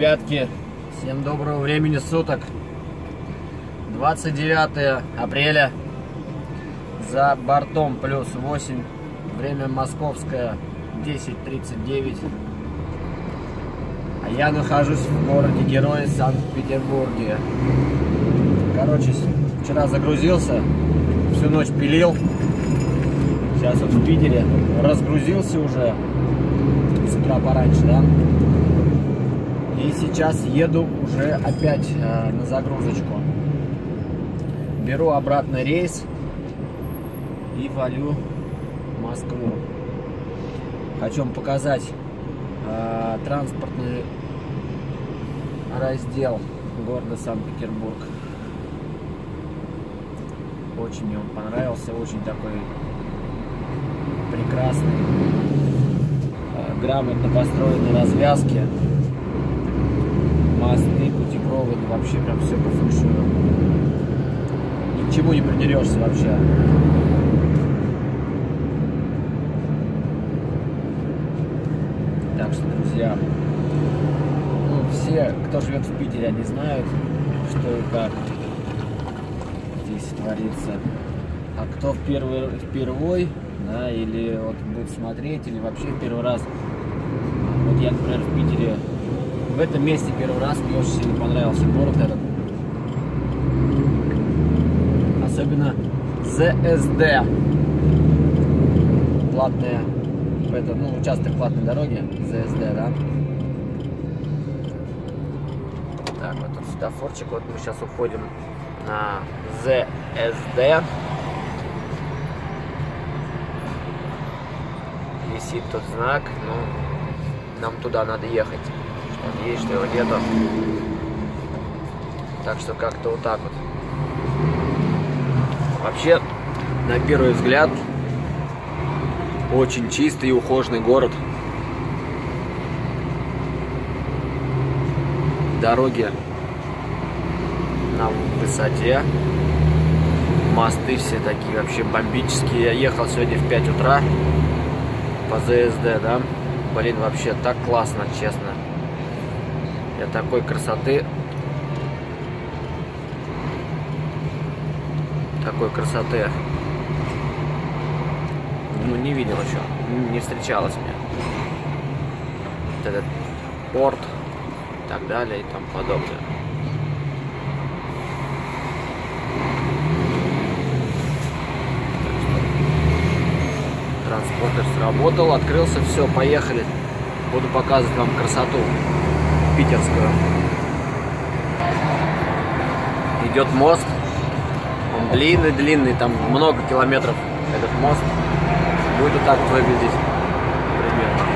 Ребятки, всем доброго времени суток. 29 апреля. За бортом плюс 8. Время московское 10.39. А я нахожусь в городе Герои Санкт-Петербурге. Короче, вчера загрузился, всю ночь пилил. Сейчас вот в Питере разгрузился уже с утра пораньше, да? И сейчас еду уже опять э, на загрузочку. Беру обратный рейс и валю в Москву. Хочу вам показать э, транспортный раздел города Санкт-Петербург. Очень мне он понравился, очень такой прекрасный, э, грамотно построенной развязки мосты, путепроводы, вообще прям все по фэншую. Ни к чему не придерешься вообще. Так что, друзья, ну, все, кто живет в Питере, они знают, что и как здесь творится. А кто в первый, впервой, да, или вот будет смотреть, или вообще первый раз, вот я, например, в Питере в этом месте первый раз мне очень сильно понравился город этот. Особенно ЗСД. Платная, это, ну, участок платной дороги, ЗСД, да. Так, вот тут светофорчик, вот мы сейчас уходим на ЗСД. Висит тот знак, ну, нам туда надо ехать есть, что его нету. Так что как-то вот так вот. Вообще, на первый взгляд, очень чистый и ухоженный город. Дороги на высоте. Мосты все такие вообще бомбические. Я ехал сегодня в 5 утра по ЗСД, да. Блин, вообще так классно, честно для такой красоты. Такой красоты. Ну не видел еще не встречалось мне. Вот этот порт и так далее и тому подобное. Транспортер сработал открылся все поехали. Буду показывать вам красоту питерскую. Идет мост. Он длинный-длинный, там много километров этот мост. Будет вот так выглядеть примерно.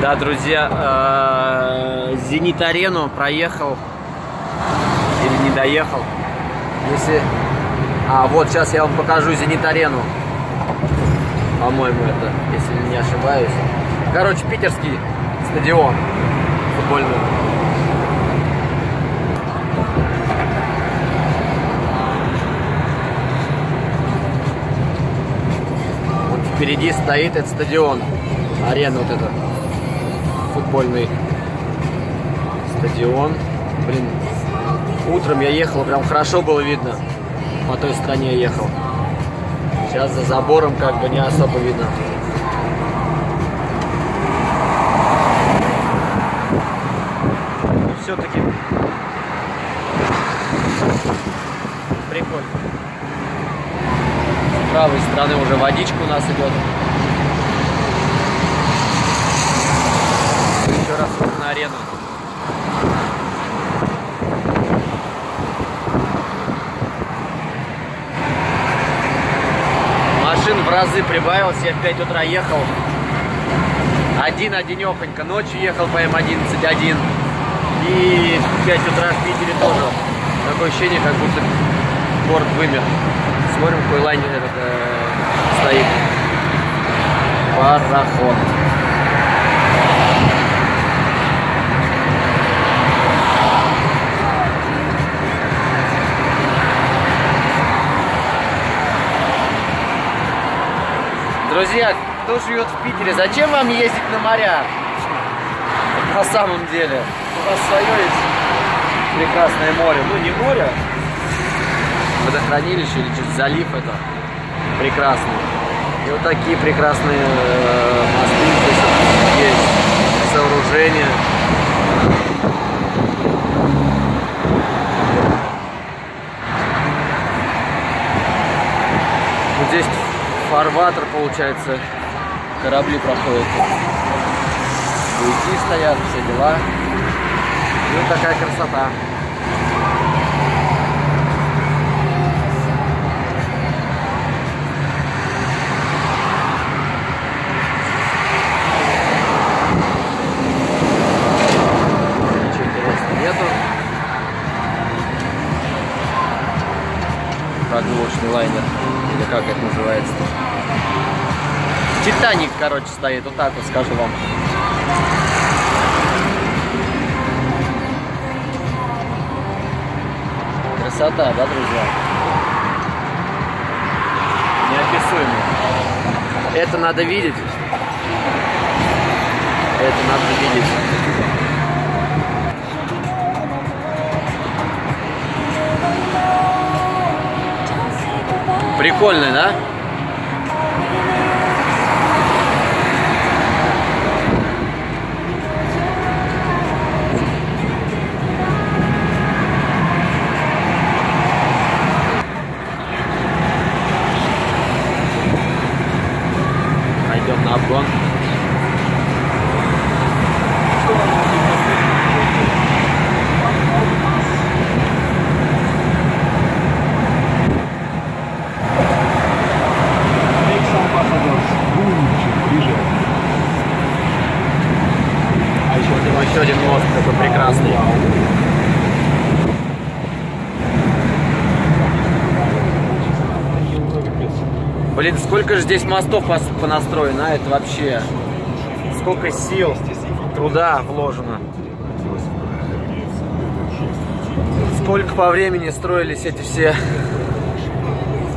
Да, друзья, э, Зенит-арену проехал или не доехал. Если а вот сейчас я вам покажу Зенит-арену. По-моему, это, если не ошибаюсь. Короче, питерский стадион футбольный. Вот впереди стоит этот стадион. Арена вот эта. Футбольный стадион. Блин, утром я ехал, прям хорошо было видно по той стороне ехал. Сейчас за забором как бы не особо видно. Все-таки прикольно. С правой стороны уже водичка у нас идет. Еще раз на арену. Машин в разы прибавилось. Я в 5 утра ехал. Один-одинехонько. Ночью ехал по М11-1. И в 5 утра в Питере тоже. Такое ощущение, как будто город вымер. Смотрим, какой лайнер э, стоит. Пароход. Друзья, кто живет в Питере, зачем вам ездить на моря? На самом деле. У вас свое есть прекрасное море. Ну, не море, водохранилище или чуть залив это прекрасный. И вот такие прекрасные э, мосты здесь есть, сооружения. Здесь фарватер получается, корабли проходят. Буйки стоят, все дела. И вот такая красота. Прогулочный лайнер. Или как это называется? Титаник, короче, стоит. Вот так вот скажу вам. Красота, да, друзья? Неописуемо. Это надо видеть. Это надо видеть. Прикольный, да? Пойдем на обгон. А еще один, еще один мост такой прекрасный. Блин, сколько же здесь мостов понастроено, а это вообще... Сколько сил, труда вложено. Сколько по времени строились эти все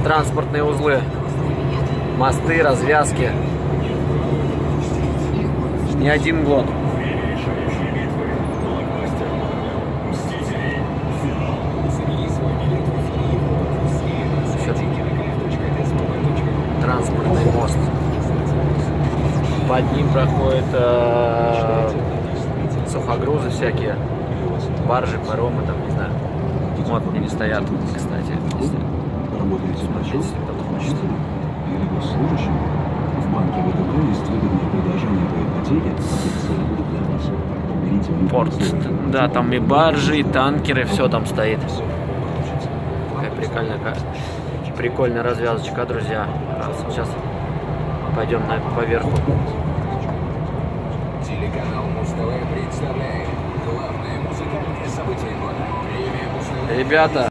транспортные узлы. Мосты, развязки. Не один год. Всё. Транспортный мост. Под ним проходят э, сухогрузы всякие, баржи, паромы, там, не знаю. Вот они стоят, кстати. если счет, если кто-то хочет. или госслужащим? В банке ВТБ есть выгодное предложение по ипотеке, акции будут для вас. Порт. Да, там и баржи, и танкеры, все там стоит. Какая прикольная, прикольная развязочка, друзья. Сейчас пойдем на поверху. Телеканал Муз-ТВ представляет главное музыкальное событие года. Ребята,